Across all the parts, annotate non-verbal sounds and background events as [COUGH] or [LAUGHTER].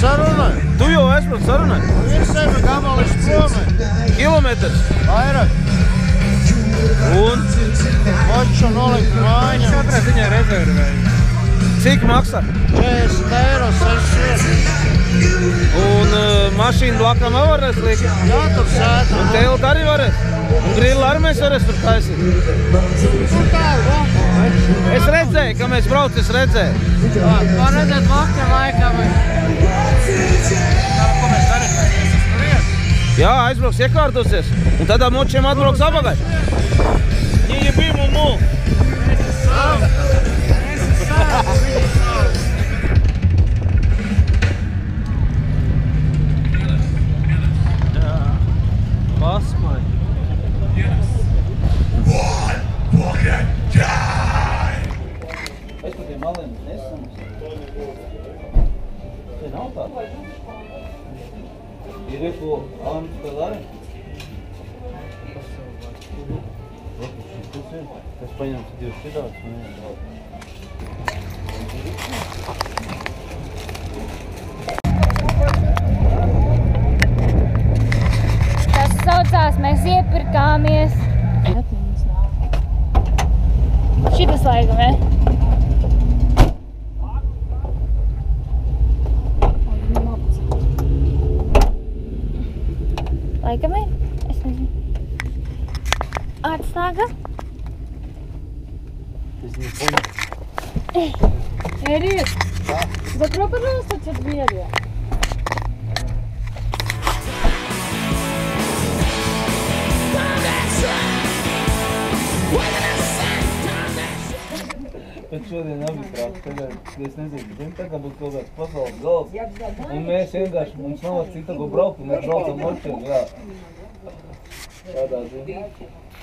sarunai. Tu jau aizbrauc sarunai. Ir sevi gabalis promē. Kilometrs. Vairāk. Un Moču nolikt mājiņā. Katrā ziņā rezervēju. Cik maksā? 40 eiro 600. Un uh, mašīnu blakām arī varēs likt? Jā, tur sēž. Un telti arī varēs? Un grilu arī mēs varēsim tur taisīt? Es redzēju, ka mēs braucam, es redzēju. Man redzēt vakar laikā vai? Ko mēs darīsim? Jā, aizbrauks iekārtosies. Un tad amočiem atbrauks apagaļ. Viņi bija mums mūl. Você não, tá? Direito, aonde está lá? Espanha, Deus te dá, Espanha. Atstāga? Es не понял. Эрик, закрой, пожалуйста, эти двери. Bet šodien abiprāt, tagad, es nezinu, zin, tā kā būtu kaut kāds pasaules gals. Un mēs vienkārši, mums nav cita, ko braukt, un mēs braucam močiem, jā. Да, да, извиняюсь.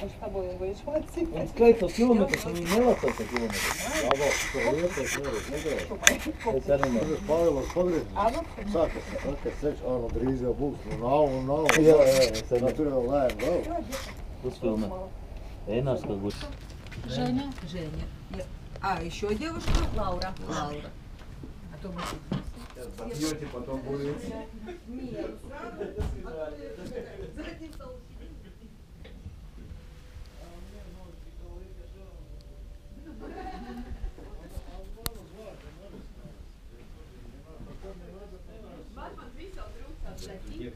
Мы с тобой вышли отсюда. Он не что километр, что не мело, что километр. Да, да, что километр, что километр. Это не мело. А Павел, смотри. Сака, сака, сеч, ано, дриза, букс, нао, нао. Ja, ja, ja. Натурал лайн, браво. Успел, Эй, нас как будет. Женя. Женя. А, еще девушка? Лаура. Лаура. А то мы... Отбьете, потом будет. Нет,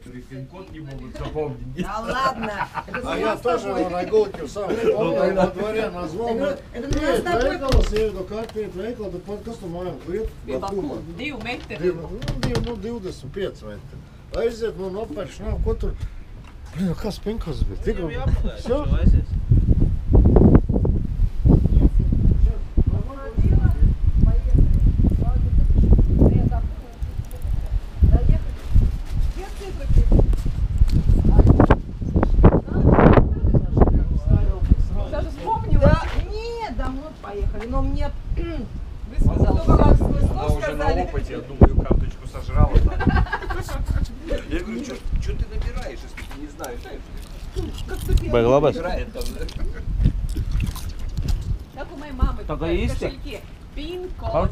Некоторые пин-код не могут запомнить. Да ладно. Это А у я нас с тоже тобой. на гулке сам помню, во дворе назвал. Это- это у нас с тобой. Veikalas, ievedu kartu, iet veikala, bet pat kas tu mājām liet? Bakuma. Divi metri. Divi, nu, divi, nu, 25 metri. Aiziet, nu, nopērš, nav, ko tur. Blin, kas pinkos bija? Tik Все? Даже На опыте, я думаю, карточку сожрала. [LAUGHS] Я говорю, что ты набираешь, если ты не знаешь? Беглабас? Как у моей мамы. И есть? кошельки. Пин-код.